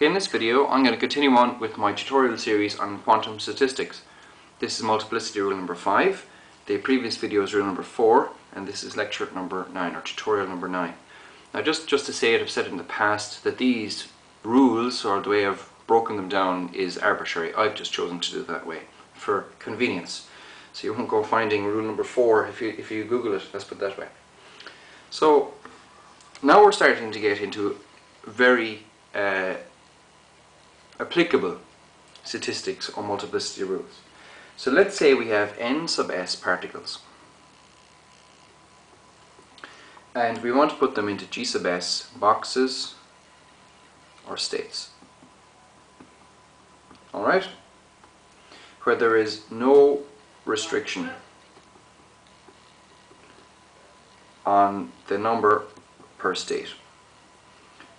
Okay, in this video I'm going to continue on with my tutorial series on quantum statistics. This is multiplicity rule number 5, the previous video is rule number 4, and this is lecture number 9, or tutorial number 9. Now just, just to say it, I've said in the past that these rules, or the way I've broken them down, is arbitrary. I've just chosen to do it that way, for convenience. So you won't go finding rule number 4 if you, if you Google it, let's put it that way. So now we're starting to get into very uh, applicable statistics or multiplicity rules. So let's say we have n sub s particles and we want to put them into g sub s boxes or states. Alright? Where there is no restriction on the number per state.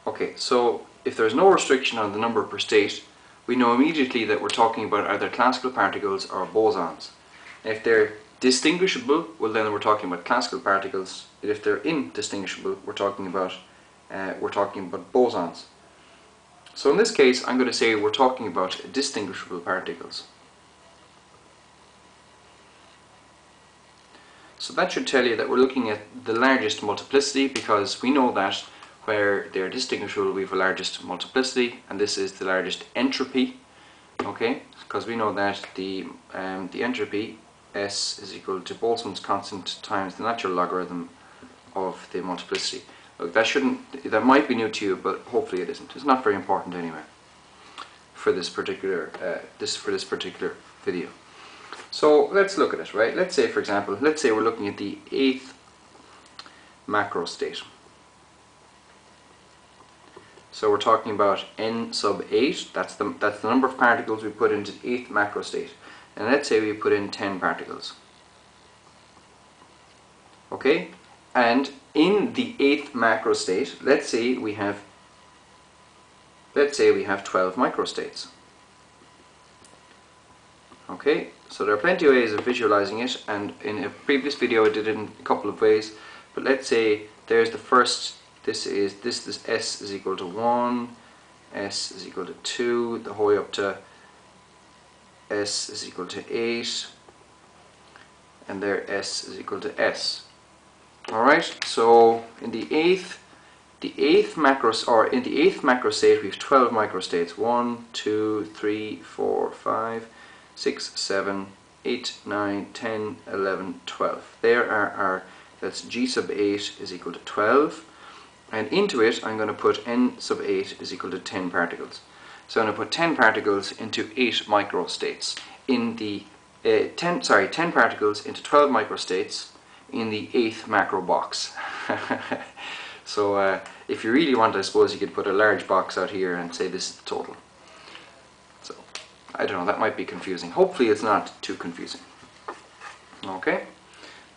Okay, so if there's no restriction on the number per state, we know immediately that we're talking about either classical particles or bosons. If they're distinguishable, well then we're talking about classical particles. If they're indistinguishable, we're talking about uh, we're talking about bosons. So in this case, I'm going to say we're talking about distinguishable particles. So that should tell you that we're looking at the largest multiplicity because we know that where they're distinguishable have the largest multiplicity and this is the largest entropy okay? Because we know that the um, the entropy s is equal to Boltzmann's constant times the natural logarithm of the multiplicity. Look, that shouldn't that might be new to you but hopefully it isn't. It's not very important anyway for this particular uh, this for this particular video. So let's look at it right? Let's say for example let's say we're looking at the eighth macro state so we're talking about n sub 8, that's the, that's the number of particles we put into the 8th macro state. And let's say we put in 10 particles. Okay, and in the 8th macro state, let's say we have let's say we have 12 microstates. Okay, so there are plenty of ways of visualizing it and in a previous video I did it in a couple of ways but let's say there's the first this is this this s is equal to 1 s is equal to 2 the whole way up to s is equal to 8 and there s is equal to s. Alright so in the eighth the eighth macro or in the eighth macro state we have 12 microstates 1 2 3 4 5 6 7 8 9 10 11 12 there are our that's g sub 8 is equal to 12 and into it I'm going to put n sub 8 is equal to 10 particles. So I'm going to put 10 particles into 8 microstates in the uh, 10 sorry 10 particles into 12 microstates in the 8th macro box. so uh, if you really want I suppose you could put a large box out here and say this is the total. So I don't know that might be confusing. Hopefully it's not too confusing. Okay.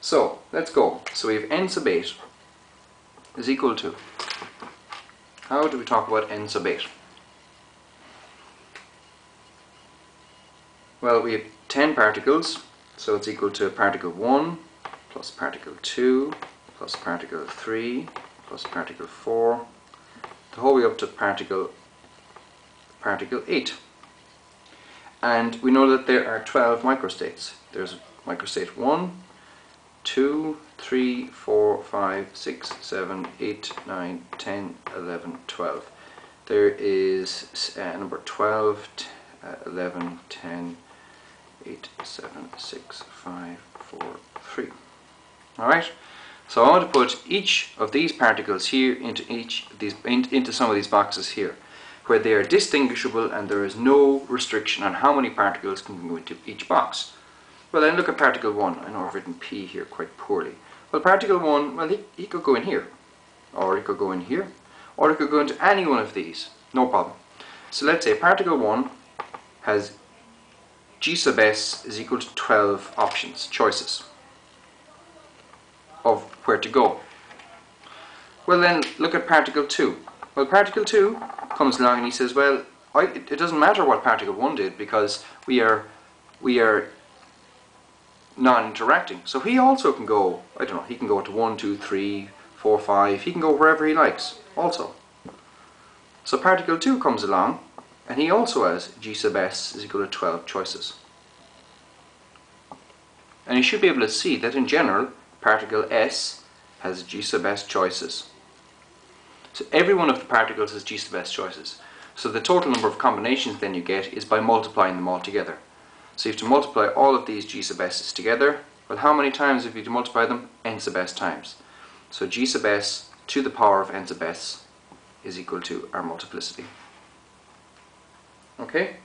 So let's go. So we have n sub 8 is equal to how do we talk about n sub 8? Well, we have 10 particles, so it's equal to particle 1 plus particle 2 plus particle 3 plus particle 4 the whole way up to particle particle 8. And we know that there are 12 microstates. There's microstate 1, 2, 3, 4, 5, 6, 7, 8, 9, 10, 11, 12. There is uh, number 12, uh, 11, 10, 8, 7, 6, 5, 4, 3. Alright, so I want to put each of these particles here into each these in, into some of these boxes here where they are distinguishable and there is no restriction on how many particles can go into each box. Well then look at particle 1. I know I've written P here quite poorly. Well particle 1, well he, he could go in here. Or he could go in here. Or he could go into any one of these. No problem. So let's say particle 1 has G sub S is equal to 12 options, choices of where to go. Well then look at particle 2. Well particle 2 comes along and he says well I, it, it doesn't matter what particle 1 did because we are we are non-interacting. So he also can go, I don't know, he can go to 1, 2, 3, 4, 5, he can go wherever he likes also. So particle 2 comes along and he also has g sub s is equal to 12 choices. And you should be able to see that in general particle s has g sub s choices. So every one of the particles has g sub s choices. So the total number of combinations then you get is by multiplying them all together. So you have to multiply all of these g sub s's together. Well, how many times have you to multiply them? n sub s times. So g sub s to the power of n sub s is equal to our multiplicity. Okay?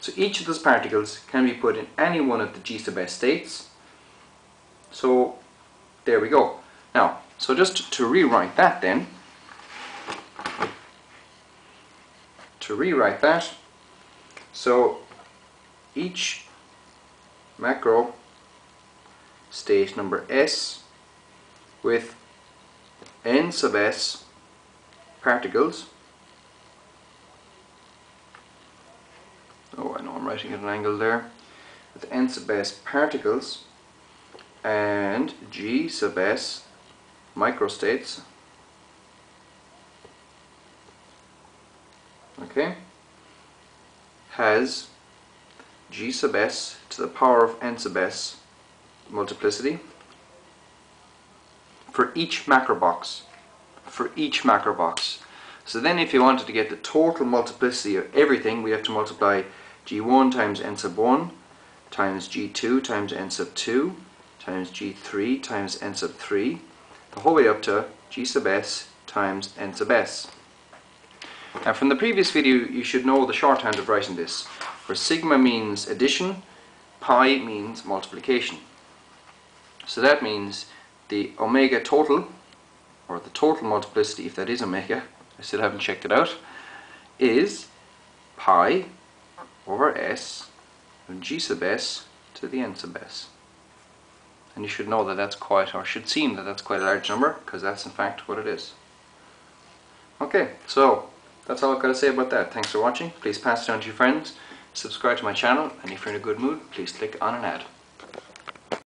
So each of those particles can be put in any one of the g sub s states. So there we go. Now, so just to rewrite that then, to rewrite that, so each macro state number s with n sub s particles. Oh I know I'm writing at an angle there. With n sub s particles and g sub s microstates okay? Has g sub s to the power of n sub s multiplicity for each macro box. For each macro box. So then if you wanted to get the total multiplicity of everything we have to multiply g1 times n sub 1 times g2 times n sub 2 times g3 times n sub 3 the whole way up to g sub s times n sub s now from the previous video you should know the shorthand of writing this where sigma means addition pi means multiplication so that means the omega total, or the total multiplicity, if that is omega, I still haven't checked it out, is pi over s of g sub s to the n sub s. And you should know that that's quite, or should seem that that's quite a large number, because that's in fact what it is. Okay, so that's all I've got to say about that. Thanks for watching. Please pass it on to your friends, subscribe to my channel, and if you're in a good mood, please click on an ad.